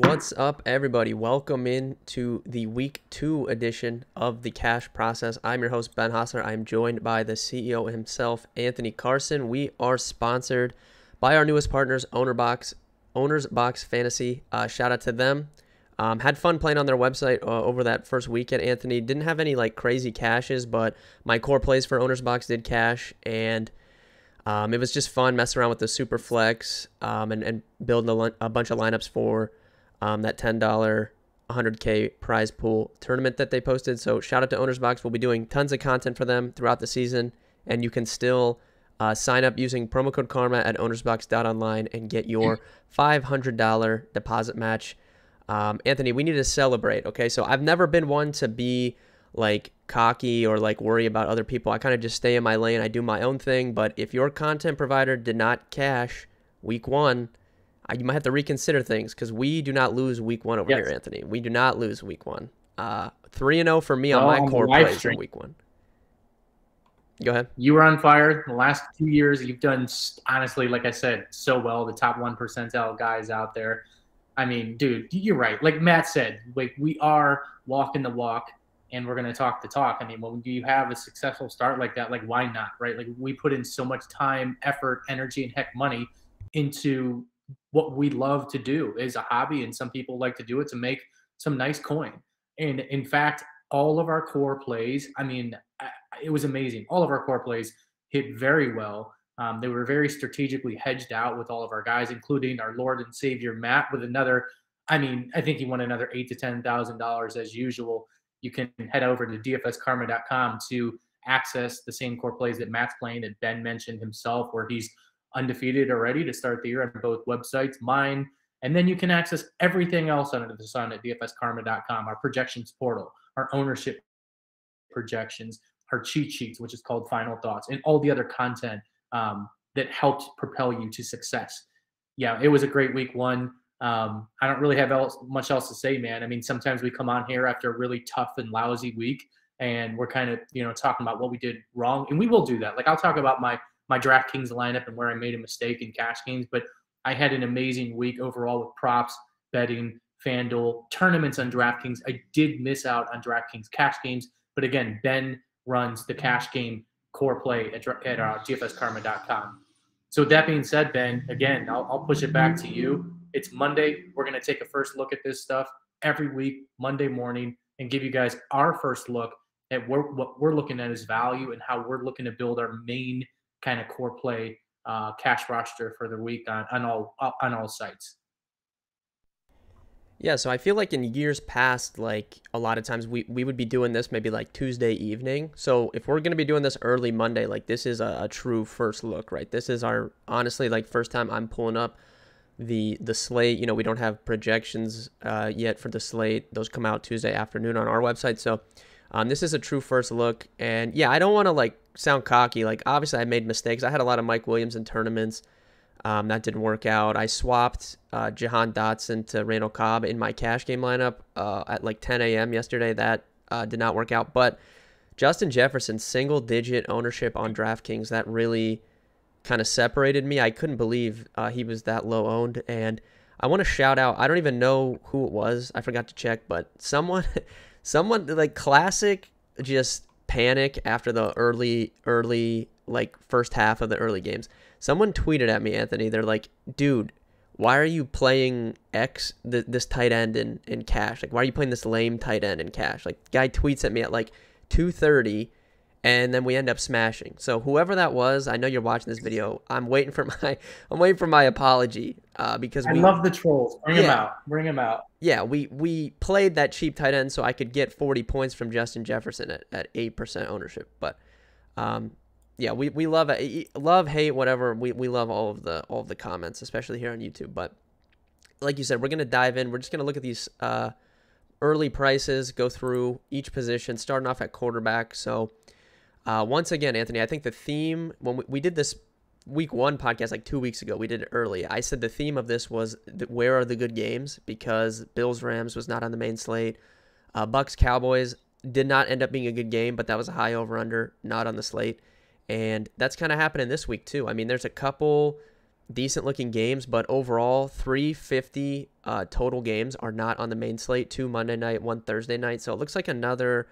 What's up, everybody? Welcome in to the week two edition of the Cash Process. I'm your host, Ben Hostler. I'm joined by the CEO himself, Anthony Carson. We are sponsored by our newest partners, OwnerBox, Owners Box Fantasy. Uh, shout out to them. Um, had fun playing on their website uh, over that first weekend. Anthony didn't have any like crazy cashes, but my core plays for Owners Box did cash, and um, it was just fun messing around with the super flex um, and, and building a, a bunch of lineups for um, that $10 100K prize pool tournament that they posted. So shout out to Owners Box. We'll be doing tons of content for them throughout the season, and you can still uh, sign up using promo code Karma at ownersbox.online and get your $500 deposit match. Um, Anthony, we need to celebrate. Okay, so I've never been one to be like cocky or like worry about other people. I kind of just stay in my lane. I do my own thing. But if your content provider did not cash week one, you might have to reconsider things because we do not lose week one over yes. here, Anthony. We do not lose week one. Uh, three and zero oh for me on my core plays in week one. Go ahead. You were on fire the last two years. You've done honestly, like I said, so well. The top one percentile guys out there. I mean, dude, you're right. Like Matt said, like we are walking the walk, and we're gonna talk the talk. I mean, when you have a successful start like that, like why not, right? Like we put in so much time, effort, energy, and heck money into what we love to do is a hobby and some people like to do it to make some nice coin. And in fact all of our core plays i mean it was amazing. All of our core plays hit very well. Um, they were very strategically hedged out with all of our guys including our lord and savior matt with another i mean i think he won another eight to ten thousand dollars as usual. You can head over to dfskarma.com to access the same core plays that matt's playing that ben mentioned himself where he's undefeated already to start the year on both websites, mine, and then you can access everything else under the sun at dfskarma.com, our projections portal, our ownership projections, our cheat sheets, which is called Final Thoughts, and all the other content um, that helped propel you to success. Yeah, it was a great week one. Um, I don't really have else, much else to say, man. I mean, sometimes we come on here after a really tough and lousy week, and we're kind of, you know, talking about what we did wrong, and we will do that. Like I'll talk about my my DraftKings lineup and where I made a mistake in cash games. But I had an amazing week overall with props, betting, FanDuel, tournaments on DraftKings. I did miss out on DraftKings cash games, but again, Ben runs the cash game core play at, at uh, dfskarma.com. So with that being said, Ben, again, I'll, I'll push it back to you. It's Monday. We're going to take a first look at this stuff every week, Monday morning, and give you guys our first look at what we're looking at as value and how we're looking to build our main – kind of core play uh, cash roster for the week on, on all on all sites. Yeah, so I feel like in years past, like a lot of times we, we would be doing this maybe like Tuesday evening. So if we're gonna be doing this early Monday, like this is a, a true first look, right? This is our honestly like first time I'm pulling up the the slate. You know, we don't have projections uh, yet for the slate. Those come out Tuesday afternoon on our website. So um, this is a true first look, and yeah, I don't want to like sound cocky. Like obviously, I made mistakes. I had a lot of Mike Williams in tournaments. Um, that didn't work out. I swapped uh, Jahan Dotson to Randall Cobb in my cash game lineup uh, at like 10 a.m. yesterday. That uh, did not work out. But Justin Jefferson, single digit ownership on DraftKings, that really kind of separated me. I couldn't believe uh, he was that low owned. And I want to shout out, I don't even know who it was. I forgot to check, but someone, someone like classic just panic after the early early like first half of the early games. Someone tweeted at me, Anthony. They're like, "Dude, why are you playing X th- this tight end in in cash? Like, why are you playing this lame tight end in cash?" Like, guy tweets at me at like 2:30 and then we end up smashing. So whoever that was, I know you're watching this video. I'm waiting for my I'm waiting for my apology uh, because I we, love the trolls. Bring yeah, them out. Bring them out. Yeah, we we played that cheap tight end so I could get 40 points from Justin Jefferson at at eight percent ownership. But um, yeah, we, we love it. Love, hate, whatever. We, we love all of the all of the comments, especially here on YouTube. But like you said, we're gonna dive in. We're just gonna look at these uh, early prices, go through each position, starting off at quarterback. So uh, once again, Anthony, I think the theme when we, we did this week one podcast like two weeks ago, we did it early. I said the theme of this was where are the good games because Bills Rams was not on the main slate. Uh, Bucks Cowboys did not end up being a good game, but that was a high over under, not on the slate. And that's kind of happening this week too. I mean, there's a couple decent looking games, but overall, 350 uh, total games are not on the main slate. Two Monday night, one Thursday night. So it looks like another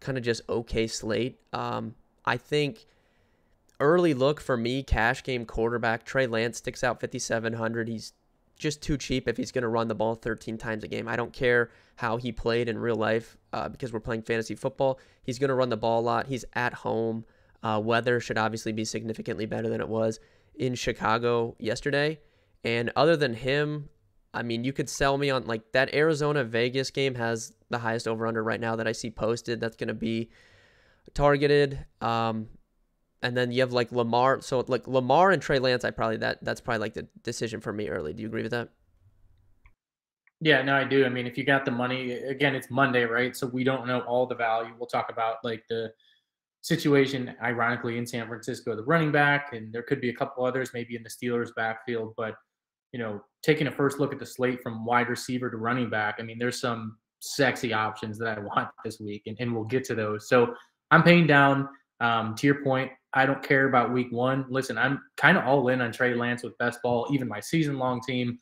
kind of just okay slate. Um, I think early look for me, cash game quarterback Trey Lance sticks out 5,700. He's just too cheap if he's going to run the ball 13 times a game. I don't care how he played in real life uh, because we're playing fantasy football. He's going to run the ball a lot. He's at home. Uh, weather should obviously be significantly better than it was in Chicago yesterday. And other than him, I mean, you could sell me on like that Arizona Vegas game has the highest over under right now that I see posted. That's going to be targeted. Um, and then you have like Lamar. So like Lamar and Trey Lance, I probably that that's probably like the decision for me early. Do you agree with that? Yeah, no, I do. I mean, if you got the money, again, it's Monday, right? So we don't know all the value. We'll talk about like the situation, ironically, in San Francisco, the running back, and there could be a couple others maybe in the Steelers' backfield. But, you know, taking a first look at the slate from wide receiver to running back, I mean, there's some sexy options that I want this week, and, and we'll get to those. So I'm paying down. Um, to your point, I don't care about week one. Listen, I'm kind of all in on Trey Lance with best ball, even my season long team.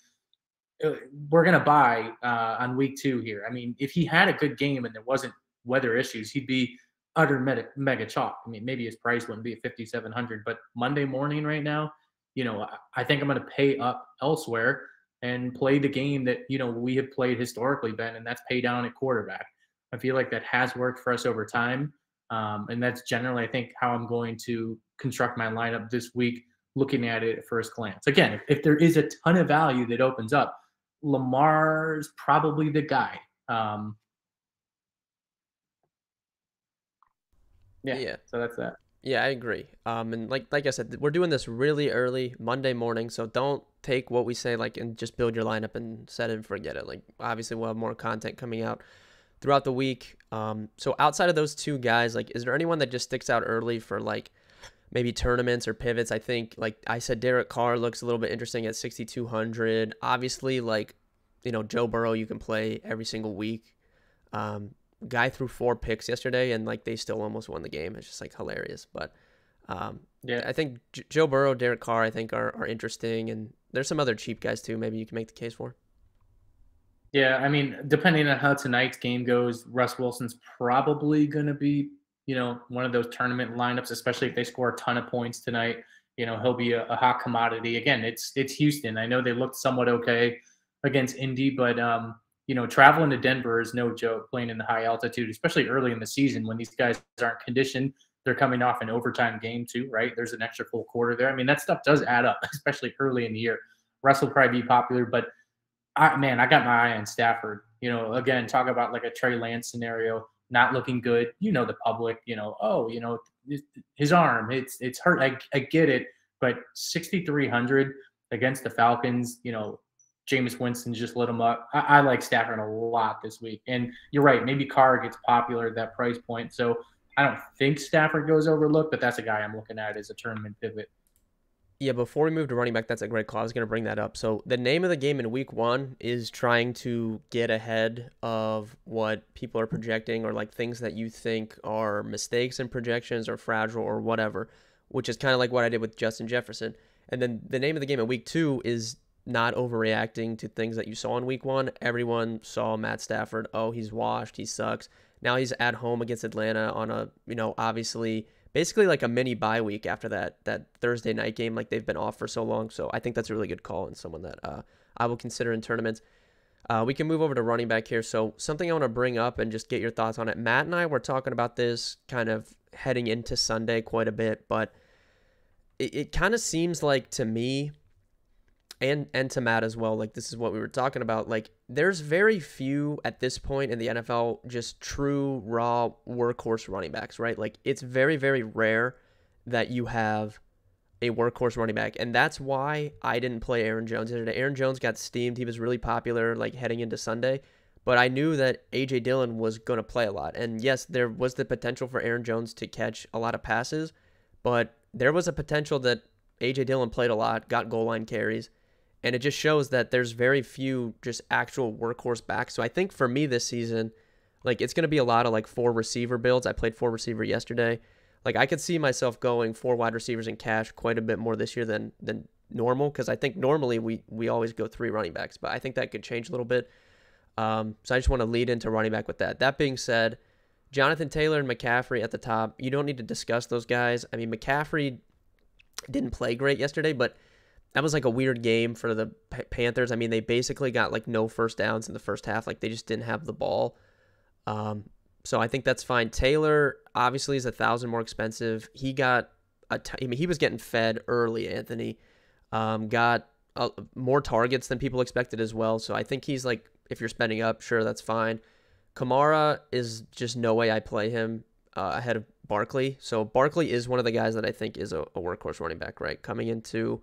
Uh, we're going to buy uh, on week two here. I mean, if he had a good game and there wasn't weather issues, he'd be utter mega, mega chalk. I mean, maybe his price wouldn't be at 5,700, but Monday morning right now, you know, I think I'm going to pay up elsewhere and play the game that, you know, we have played historically, Ben, and that's pay down at quarterback. I feel like that has worked for us over time. Um, and that's generally, I think, how I'm going to construct my lineup this week, looking at it at first glance. Again, if, if there is a ton of value that opens up, Lamar's probably the guy. Um, yeah, yeah. So that's that. Yeah, I agree. Um, and like like I said, we're doing this really early Monday morning, so don't take what we say like and just build your lineup and set it and forget it. Like obviously we'll have more content coming out throughout the week. Um, so outside of those two guys, like is there anyone that just sticks out early for like maybe tournaments or pivots? I think like I said, Derek Carr looks a little bit interesting at 6,200. Obviously, like you know Joe Burrow, you can play every single week. Um, guy threw four picks yesterday, and like they still almost won the game. It's just like hilarious. But um, yeah, I think J- Joe Burrow, Derek Carr, I think are are interesting, and there's some other cheap guys too. Maybe you can make the case for. Yeah, I mean, depending on how tonight's game goes, Russ Wilson's probably going to be, you know, one of those tournament lineups, especially if they score a ton of points tonight. You know, he'll be a, a hot commodity. Again, it's it's Houston. I know they looked somewhat okay against Indy, but um, you know, traveling to Denver is no joke playing in the high altitude, especially early in the season when these guys aren't conditioned. They're coming off an overtime game too, right? There's an extra full quarter there. I mean, that stuff does add up, especially early in the year. Russ will probably be popular, but I, man, I got my eye on Stafford. You know, again, talk about like a Trey Lance scenario, not looking good. You know, the public, you know, oh, you know, his arm, it's it's hurt. I, I get it, but 6,300 against the Falcons, you know, Jameis Winston just lit him up. I, I, like Stafford a lot this week. And you're right, maybe Carr gets popular at that price point. So I don't think Stafford goes overlooked, but that's a guy I'm looking at as a tournament pivot. Yeah, before we move to running back, that's a great call. I was going to bring that up. So the name of the game in week one is trying to get ahead of what people are projecting or like things that you think are mistakes in projections or fragile or whatever, which is kind of like what I did with Justin Jefferson. And then the name of the game in week two is not overreacting to things that you saw in week one. Everyone saw Matt Stafford. Oh, he's washed. He sucks. Now he's at home against Atlanta on a, you know, obviously basically like a mini bye week after that that Thursday night game. Like they've been off for so long. So I think that's a really good call and someone that uh, I will consider in tournaments. Uh, we can move over to running back here. So something I want to bring up and just get your thoughts on it. Matt and I were talking about this kind of heading into Sunday quite a bit, but it, it kind of seems like to me and and to Matt as well. Like this is what we were talking about. Like there's very few at this point in the NFL just true raw workhorse running backs, right? Like it's very very rare that you have a workhorse running back, and that's why I didn't play Aaron Jones today. Aaron Jones got steamed. He was really popular like heading into Sunday. But I knew that AJ Dillon was going to play a lot. And yes, there was the potential for Aaron Jones to catch a lot of passes, but there was a potential that AJ Dillon played a lot, got goal line carries, and it just shows that there's very few just actual workhorse backs. So I think for me this season, like it's going to be a lot of like four receiver builds. I played four receiver yesterday. Like I could see myself going four wide receivers in cash quite a bit more this year than than normal because I think normally we we always go three running backs, but I think that could change a little bit. Um, so I just want to lead into running back with that. That being said, Jonathan Taylor and McCaffrey at the top. You don't need to discuss those guys. I mean, McCaffrey didn't play great yesterday, but that was like a weird game for the Panthers. I mean, they basically got like no first downs in the first half. Like they just didn't have the ball. Um, so I think that's fine. Taylor obviously is a thousand more expensive. He got a t- I mean, he was getting fed early. Anthony um, got uh, more targets than people expected as well. So I think he's like, if you're spending up, sure, that's fine. Kamara is just no way I play him uh, ahead of Barkley. So Barkley is one of the guys that I think is a, a workhorse running back, right? Coming into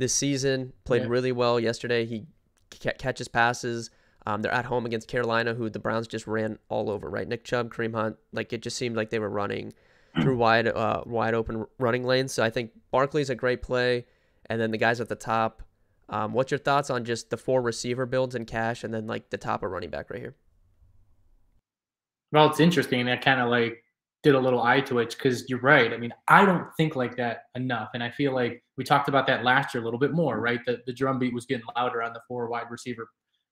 this season, played yeah. really well yesterday. He c- catches passes. Um, they're at home against Carolina, who the Browns just ran all over, right? Nick Chubb, Kareem Hunt, like it just seemed like they were running through wide, uh, wide open running lanes. So I think Barkley's a great play, and then the guys at the top. Um, what's your thoughts on just the four receiver builds in cash, and then like the top of running back right here? Well, it's interesting. I kind of like did a little eye twitch because you're right. I mean, I don't think like that enough, and I feel like we talked about that last year a little bit more, right? The the drum beat was getting louder on the four wide receiver,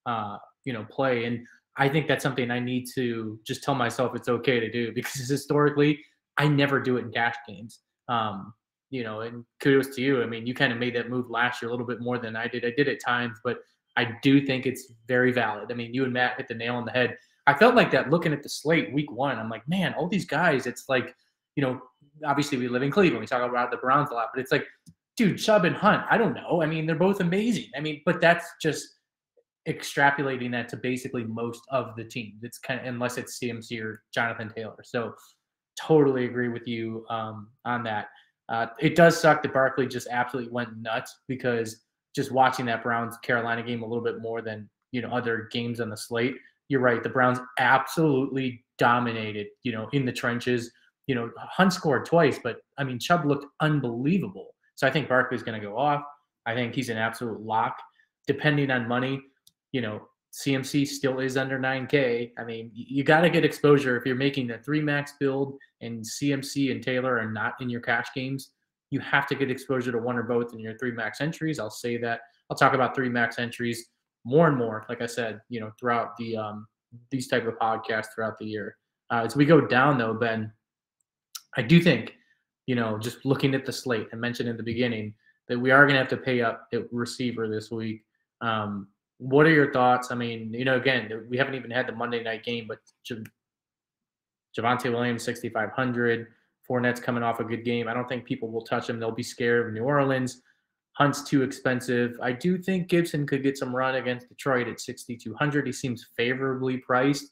uh, you know, play, and I think that's something I need to just tell myself it's okay to do because historically I never do it in cash games. Um, you know, and kudos to you. I mean, you kind of made that move last year a little bit more than I did. I did at times, but I do think it's very valid. I mean, you and Matt hit the nail on the head I felt like that looking at the slate week one. I'm like, man, all these guys, it's like, you know, obviously we live in Cleveland. We talk about the Browns a lot, but it's like, dude, Chubb and Hunt. I don't know. I mean, they're both amazing. I mean, but that's just extrapolating that to basically most of the team. It's kind of unless it's CMC or Jonathan Taylor. So totally agree with you um, on that. Uh, it does suck that Barkley just absolutely went nuts because just watching that Browns Carolina game a little bit more than you know other games on the slate you're right. The Browns absolutely dominated, you know, in the trenches. You know, Hunt scored twice, but I mean, Chubb looked unbelievable. So I think Barkley's going to go off. I think he's an absolute lock. Depending on money, you know, CMC still is under 9K. I mean, you got to get exposure if you're making the three max build and CMC and Taylor are not in your cash games. You have to get exposure to one or both in your three max entries. I'll say that. I'll talk about three max entries more and more, like I said, you know, throughout the um, these type of podcasts throughout the year. Uh, as we go down, though, Ben, I do think, you know, just looking at the slate, I mentioned in the beginning that we are going to have to pay up at receiver this week. Um, what are your thoughts? I mean, you know, again, we haven't even had the Monday night game, but J- Javonte Williams, 6,500. Fournette's coming off a good game. I don't think people will touch him. They'll be scared of New Orleans. Hunt's too expensive. I do think Gibson could get some run against Detroit at 6,200. He seems favorably priced.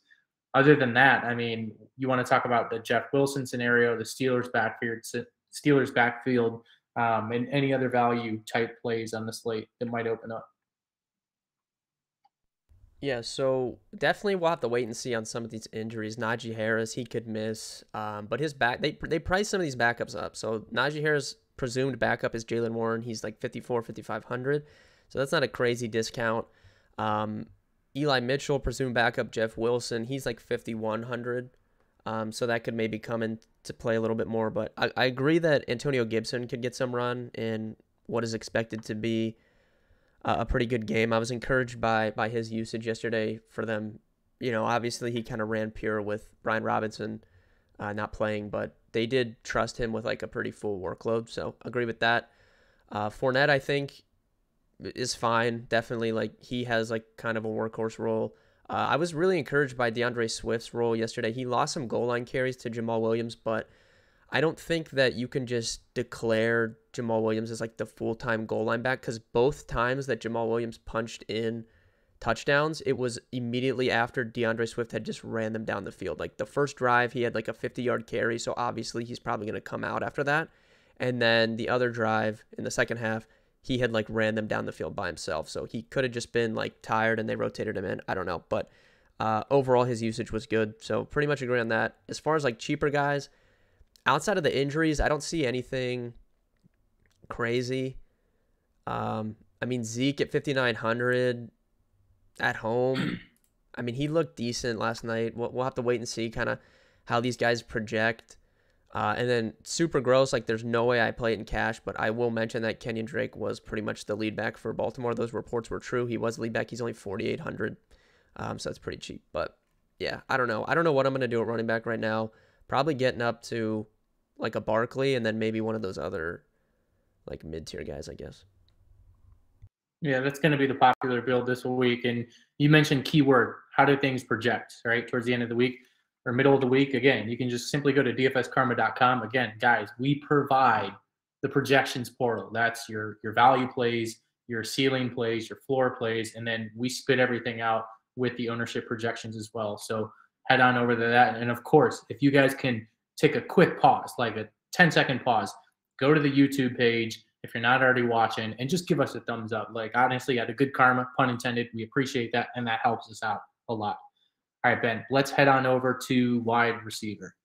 Other than that, I mean, you want to talk about the Jeff Wilson scenario, the Steelers backfield, Steelers backfield, um, and any other value type plays on the slate that might open up. Yeah, so definitely we'll have to wait and see on some of these injuries. Najee Harris, he could miss, um, but his back they they price some of these backups up. So Najee Harris presumed backup is Jaylen Warren. He's like 54, 5,500. So that's not a crazy discount. Um, Eli Mitchell, presumed backup Jeff Wilson. He's like 5,100. Um, so that could maybe come into play a little bit more. But I, I agree that Antonio Gibson could get some run in what is expected to be a, a pretty good game. I was encouraged by by his usage yesterday for them. You know, obviously he kind of ran pure with Brian Robinson uh, not playing, but they did trust him with like a pretty full workload. So agree with that. Uh, Fournette, I think, is fine. Definitely, like he has like kind of a workhorse role. Uh, I was really encouraged by DeAndre Swift's role yesterday. He lost some goal line carries to Jamaal Williams, but I don't think that you can just declare Jamaal Williams as like the full time goal line back because both times that Jamaal Williams punched in touchdowns, it was immediately after DeAndre Swift had just ran them down the field. Like the first drive, he had like a 50 yard carry, so obviously he's probably going to come out after that. And then the other drive in the second half, he had like ran them down the field by himself. So he could have just been like tired and they rotated him in. I don't know. But uh, overall, his usage was good. So pretty much agree on that. As far as like cheaper guys, outside of the injuries, I don't see anything crazy. Um, I mean, Zeke at 5,900 at home. I mean, he looked decent last night. We'll, we'll have to wait and see kind of how these guys project. Uh, and then super gross, like there's no way I play it in cash, but I will mention that Kenyon Drake was pretty much the lead back for Baltimore. Those reports were true. He was lead back. He's only 4,800, um, so that's pretty cheap. But yeah, I don't know. I don't know what I'm gonna do at running back right now. Probably getting up to like a Barkley, and then maybe one of those other like mid tier guys, I guess. Yeah, that's going to be the popular build this week. And you mentioned keyword. How do things project, right? Towards the end of the week or middle of the week. Again, you can just simply go to dfskarma.com. Again, guys, we provide the projections portal. That's your your value plays, your ceiling plays, your floor plays, and then we spit everything out with the ownership projections as well. So head on over to that. And of course, if you guys can take a quick pause, like a 10 second pause, go to the YouTube page if you're not already watching and just give us a thumbs up. Like honestly, had a good karma, pun intended. We appreciate that and that helps us out a lot. All right, Ben, let's head on over to wide receiver.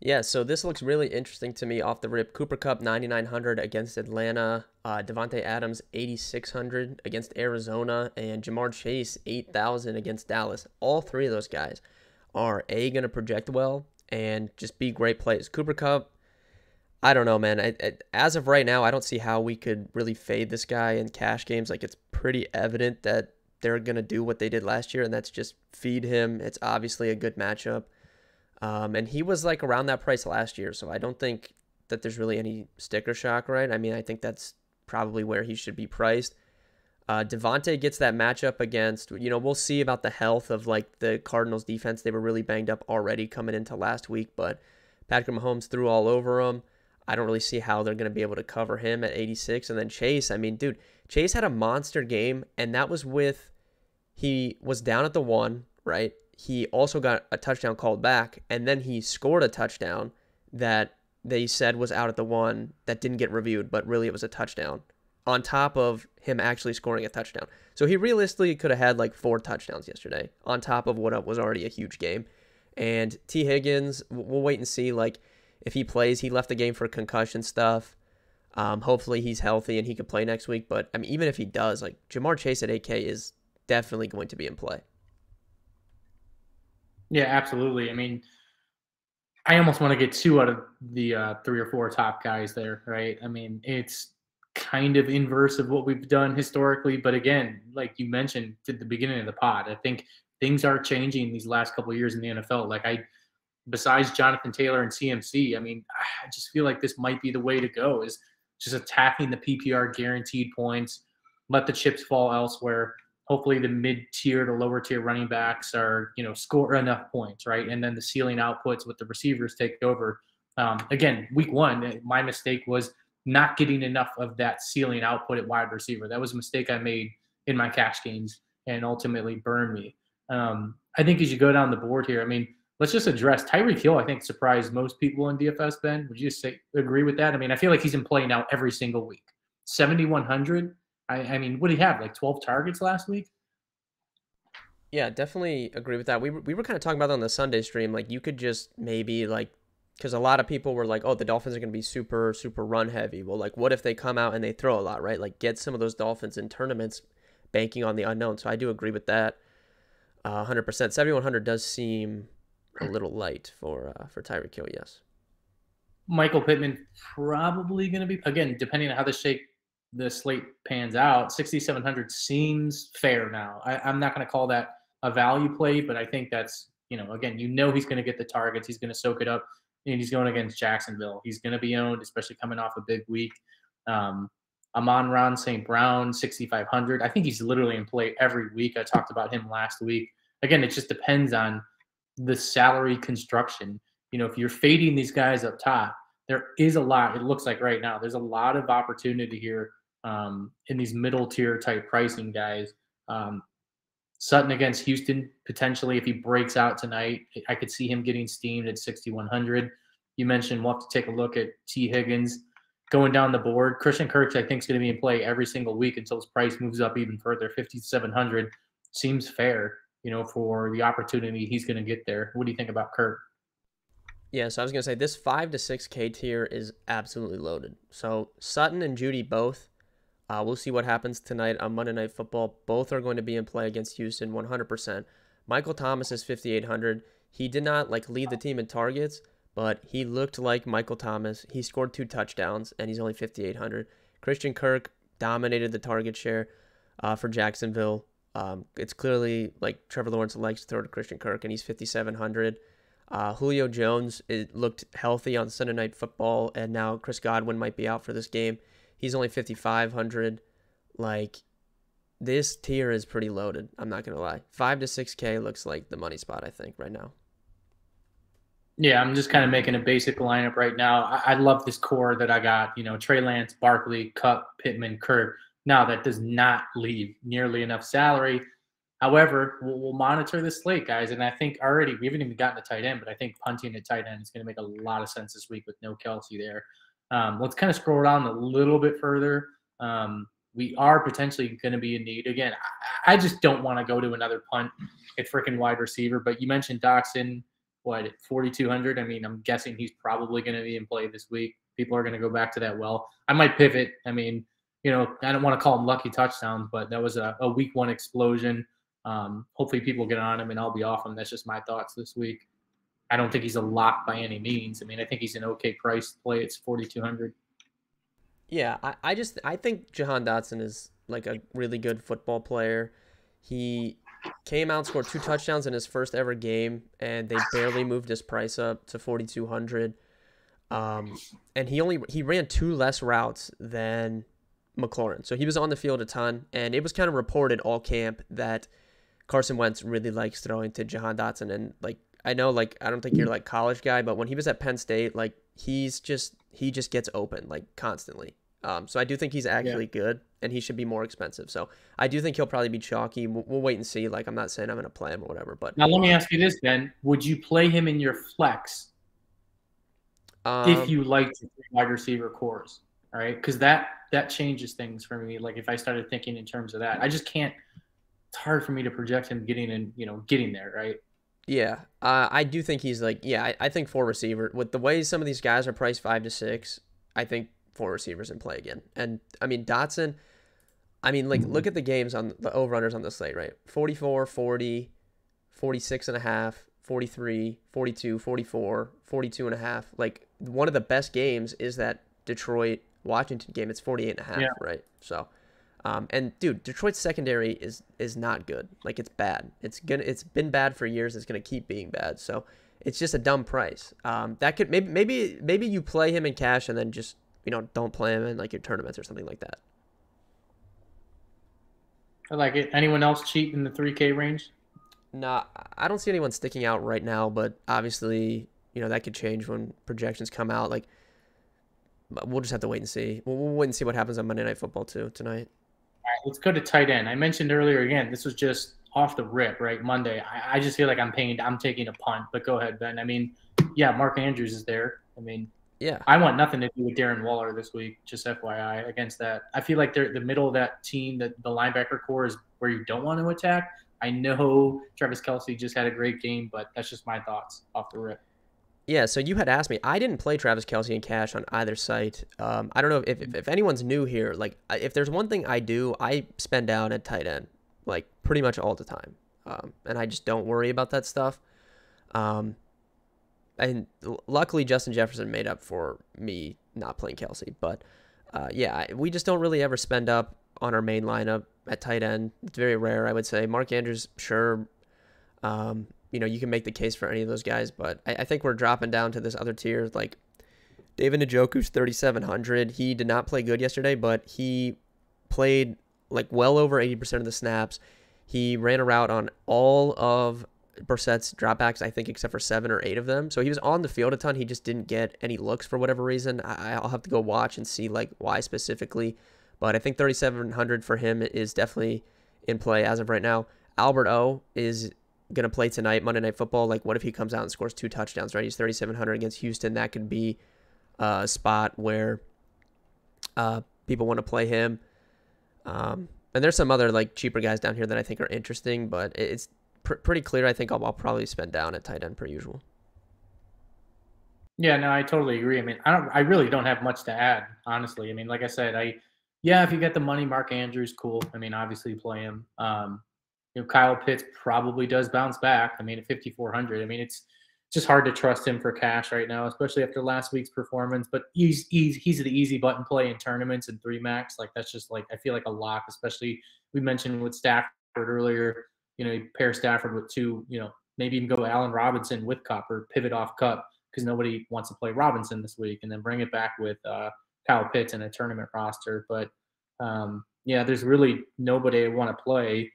Yeah, so this looks really interesting to me off the rip. Cooper Kupp 9900 against Atlanta, uh, Davante Adams 8600 against Arizona, and Ja'Marr Chase 8000 against Dallas. All three of those guys are a going to project well and just be great plays. Cooper Kupp, I don't know, man. I, I, as of right now, I don't see how we could really fade this guy in cash games. Like it's pretty evident that they're going to do what they did last year, and that's just feed him. It's obviously a good matchup. Um, and he was like around that price last year, so I don't think that there's really any sticker shock, right? I mean, I think that's probably where he should be priced. Uh, Davante gets that matchup against, you know, we'll see about the health of like the Cardinals defense. They were really banged up already coming into last week, but Patrick Mahomes threw all over them. I don't really see how they're going to be able to cover him at 86. And then Chase, I mean, dude, Chase had a monster game, and that was with he was down at the one, right? He also got a touchdown called back, and then he scored a touchdown that they said was out at the one that didn't get reviewed, but really it was a touchdown on top of him actually scoring a touchdown. So he realistically could have had like four touchdowns yesterday on top of what was already a huge game. And Tee Higgins, we'll wait and see like if he plays. He left the game for concussion stuff. Um, hopefully he's healthy and he could play next week. But I mean, even if he does, like Ja'Marr Chase at 8K is definitely going to be in play. Yeah, absolutely. I mean, I almost want to get two out of the uh, three or four top guys there, right? I mean, it's kind of inverse of what we've done historically, but again, like you mentioned at the beginning of the pod, I think things are changing these last couple years in the NFL. Like I, besides Jonathan Taylor and CMC, I mean, I just feel like this might be the way to go. Is just attacking the PPR guaranteed points, let the chips fall elsewhere. Hopefully the mid tier to lower tier running backs are you know score enough points right? And then the ceiling outputs with the receivers take over. Um, again week one eh, my mistake was not getting enough of that ceiling output at wide receiver. That was a mistake i made in my cash games and ultimately burned me. Um, i think as you go down the board here i mean let's just address Tyreek Hill. I think surprised most people in DFS. Ben, would you say agree with that? I mean, I feel like he's in play now every single week. Seventy one hundred. I, I mean, what did he have? Like 12 targets last week? Yeah, definitely agree with that. We were, we were kind of talking about that on the Sunday stream. Like, you could just maybe, like, because a lot of people were like, oh, the Dolphins are going to be super, super run heavy. Well, like, what if they come out and they throw a lot, right? Like, get some of those Dolphins in tournaments banking on the unknown. So I do agree with that uh, 100%. 7,100 does seem a little light for uh, for Tyreek Hill, yes. Michael Pittman probably going to be, again, depending on how the shake the slate pans out, 6,700 seems fair now. I, I'm not going to call that a value play, but I think that's, you know, again, you know, he's going to get the targets. He's going to soak it up and he's going against Jacksonville. He's going to be owned, especially coming off a big week. Um, Amon-Ra St. Brown, 6,500. I think he's literally in play every week. I talked about him last week. Again, it just depends on the salary construction. You know, if you're fading these guys up top, there is a lot, it looks like right now, there's a lot of opportunity here um, in these middle tier type pricing guys. Um, Sutton against Houston potentially if he breaks out tonight, I could see him getting steamed at 6100. You mentioned we'll have to take a look at Tee Higgins going down the board. Christian Kirk I think is going to be in play every single week until his price moves up even further. 5700 seems fair, you know, for the opportunity he's going to get there. What do you think about Kirk? Yeah, so I was gonna say this five to six K tier is absolutely loaded. So Sutton and Jeudy both uh, we'll see what happens tonight on Monday Night Football. Both are going to be in play against Houston 100%. Michael Thomas is 5,800. He did not like lead the team in targets, but he looked like Michael Thomas. He scored two touchdowns, and he's only 5,800. Christian Kirk dominated the target share uh, for Jacksonville. Um, it's clearly like Trevor Lawrence likes to throw to Christian Kirk, and he's 5,700. Uh, Julio Jones it looked healthy on Sunday Night Football, and now Chris Godwin might be out for this game. He's only 5,500. Like, this tier is pretty loaded. I'm not going to lie. 5 to 6K looks like the money spot, I think, right now. Yeah, I'm just kind of making a basic lineup right now. I, I love this core that I got. You know, Trey Lance, Barkley, Kupp, Pittman, Kirk. Now, that does not leave nearly enough salary However, we'll, we'll, monitor the slate, guys. And I think already we haven't even gotten to tight end, but I think punting at tight end is going to make a lot of sense this week with no Kelce there. Um, let's kind of scroll down a little bit further. Um, we are potentially going to be in need again. I, I just don't want to go to another punt at freaking wide receiver. But you mentioned Dotson, what 4,200. I mean, I'm guessing he's probably going to be in play this week. People are going to go back to that well. I might pivot. I mean, you know, I don't want to call them lucky touchdowns, but that was a, a week one explosion. Um, hopefully, people get on him and I'll be off him. That's just my thoughts this week. I don't think he's a lock by any means. I mean, I think he's an okay price play. It's 4,200. Yeah, I, I just I think Jahan Dotson is like a really good football player. He came out scored two touchdowns in his first ever game, and they barely moved his price up to 4,200. Um, and he only he ran two less routes than McLaurin, so he was on the field a ton, and it was kind of reported all camp that Carson Wentz really likes throwing to Jahan Dotson. And like, I know, like, I don't think you're like college guy, but when he was at Penn State, like, he's just, he just gets open like constantly. Um, so I do think he's actually yeah. good and he should be more expensive. So I do think he'll probably be chalky. We'll, we'll wait and see. Like, I'm not saying I'm going to play him or whatever, but now let me ask you this, Ben. Would you play him in your flex um, if you like wide receiver cores? Right. Cause that, that changes things for me. Like if I started thinking in terms of that, I just can't it's hard for me to project him getting in, you know, getting there, right? Yeah, uh, I do think he's like, yeah, I, I think four receiver with the way some of these guys are priced five to six. I think four receivers in play again. And I mean Dotson, I mean like look at the games on the over unders on the slate, right? 44, 40, 46 and a half, 43, 42, 44, 42 and a half. Like one of the best games is that Detroit Washington game. It's 48 and a half, yeah. right? So um, and dude, Detroit's secondary is is not good. Like it's bad. It's gonna it's been bad for years. It's gonna keep being bad. So it's just a dumb price. Um, that could maybe maybe maybe you play him in cash and then just you know don't play him in like your tournaments or something like that. I like it. Anyone else cheap in the 3K range? Nah, I don't see anyone sticking out right now, but obviously, you know, that could change when projections come out. Like, we'll just have to wait and see. We'll, we'll wait and see what happens on Monday Night Football, too, tonight right, let's go to tight end. I mentioned earlier again, this was just off the rip, right? Monday. I, I just feel like I'm paying, I'm taking a punt. But go ahead, Ben. I mean, yeah, Mark Andrews is there. I mean, yeah, I want nothing to do with Darren Waller this week. Just FYI, against that, I feel like they're the middle of that team. That the linebacker core is where you don't want to attack. I know Travis Kelce just had a great game, but that's just my thoughts off the rip. Yeah, so you had asked me. I didn't play Travis Kelce in cash on either site. Um, I don't know if, if, if anyone's new here. Like, if there's one thing I do, I spend down at tight end, like pretty much all the time, um, and I just don't worry about that stuff. Um, and luckily, Justin Jefferson made up for me not playing Kelce. But uh, yeah, we just don't really ever spend up on our main lineup at tight end. It's very rare, I would say. Mark Andrews, sure. Um, you know, you can make the case for any of those guys, but I, I think we're dropping down to this other tier. Like David Njoku's 3,700. He did not play good yesterday, but he played like well over 80% of the snaps. He ran a route on all of Brissett's dropbacks, I think, except for seven or eight of them. So he was on the field a ton. He just didn't get any looks for whatever reason. I, will have to go watch and see like why specifically. But I think 3,700 for him is definitely in play as of right now. Albert O is to play tonight, Monday Night Football. Like, what if he comes out and scores two touchdowns, right? He's 3,700 against Houston. That could be a spot where uh, people want to play him. Um, and there's some other, like, cheaper guys down here that I think are interesting, but it's pr- pretty clear. I think I'll, I'll probably spend down at tight end per usual. Yeah, no, I totally agree. I mean, I don't, I really don't have much to add, honestly. I mean, like I said, I, yeah, if you get the money, Mark Andrews, cool. I mean, obviously play him. Um, you know, Kyle Pitts probably does bounce back. I mean, at 5,400, I mean, it's just hard to trust him for cash right now, especially after last week's performance. But he's he's he's the easy button play in tournaments and three max. Like that's just like I feel like a lock, especially we mentioned with Stafford earlier. You know, you pair Stafford with two. You know, maybe even go Allen Robinson with Kupp or pivot off Kupp because nobody wants to play Robinson this week, and then bring it back with uh, Kyle Pitts in a tournament roster. But um, yeah, there's really nobody I want to play.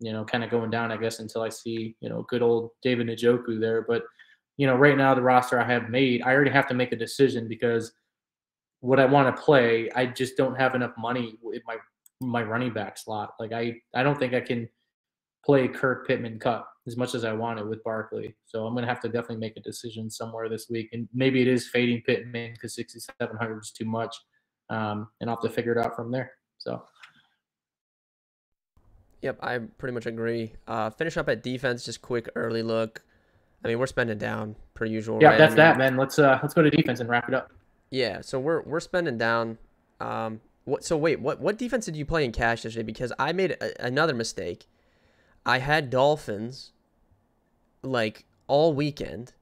You know, kind of going down, I guess, until I see you know good old David Njoku there, but you know, right now the roster I have made, I already have to make a decision because what I want to play, I just don't have enough money in my my running back slot. Like I, I don't think I can play Kirk Pittman Kupp as much as I want it with Barkley. So I'm gonna have to definitely make a decision somewhere this week, and maybe it is fading Pittman because 6,700 is too much, um, and I'll have to figure it out from there. So. Yep, I pretty much agree. Uh, finish up at defense, just quick early look. I mean, we're spending down per usual. Yeah, right? that's I mean, that, man. Let's uh let's go to defense and wrap it up. Yeah, so we're we're spending down. Um, what? So wait, what what defense did you play in cash yesterday? Because I made a, another mistake. I had Dolphins, like all weekend,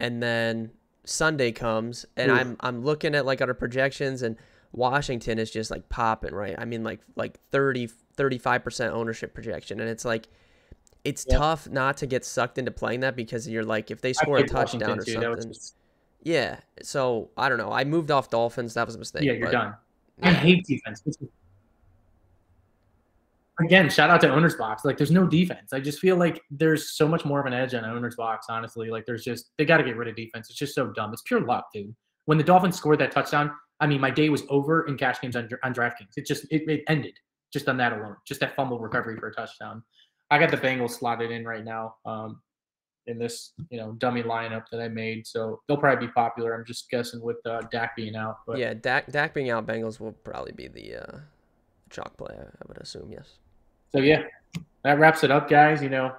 and then Sunday comes, and Ooh. I'm I'm looking at like our projections, and Washington is just like popping, right? I mean, like like 30 35 percent ownership projection, and it's like it's tough not to get sucked into playing that because you're like if they score a played Washington touchdown or too. Something. just- Yeah. So I don't know. I moved off Dolphins. That was a mistake. yeah, you're but- done. I hate defense. Again, shout out to Owner's Box. Like, there's no defense. I just feel like there's so much more of an edge on Owner's Box. Honestly, like, there's just they got to get rid of defense. It's just so dumb. It's pure luck, dude. When the Dolphins scored that touchdown, I mean, my day was over in cash games on, on DraftKings. It just it, it ended just on that alone. Just that fumble recovery for a touchdown. I got the Bengals slotted in right now. Um, in this, you know, dummy lineup that I made, so they'll probably be popular. I'm just guessing with uh, Dak being out, but Yeah, Dak, Dak being out, Bengals will probably be the uh, chalk play. I I would assume. Yes. So yeah, that wraps it up, guys. You know,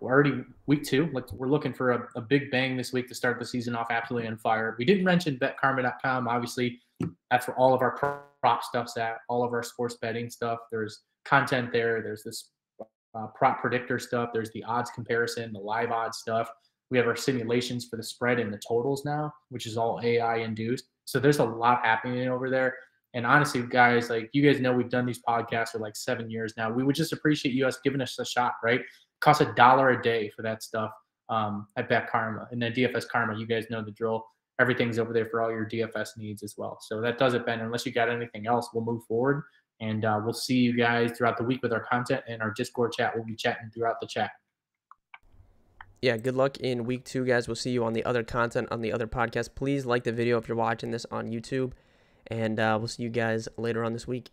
we're already week two. Like we're looking for a, a big bang this week to start the season off absolutely on fire. We didn't mention betkarma.com. Obviously, that's where all of our prop stuff's at. All of our sports betting stuff. There's content there. There's this uh, prop predictor stuff. There's the odds comparison, the live odds stuff. We have our simulations for the spread and the totals now, which is all AI induced. So there's a lot happening over there. And honestly, guys, like you guys know, we've done these podcasts for like seven years now. We would just appreciate you guys giving us a shot, right? Costs a dollar a day for that stuff um, at Bet Karma. And then DFS Karma, you guys know the drill. Everything's over there for all your DFS needs as well. So that does it, Ben. Unless you got anything else, we'll move forward. And uh, we'll see you guys throughout the week with our content and our Discord chat. We'll be chatting throughout the chat. Yeah. Good luck in week two, guys. We'll see you on the other content on the other podcast. Please like the video if you're watching this on YouTube, and uh, we'll see you guys later on this week.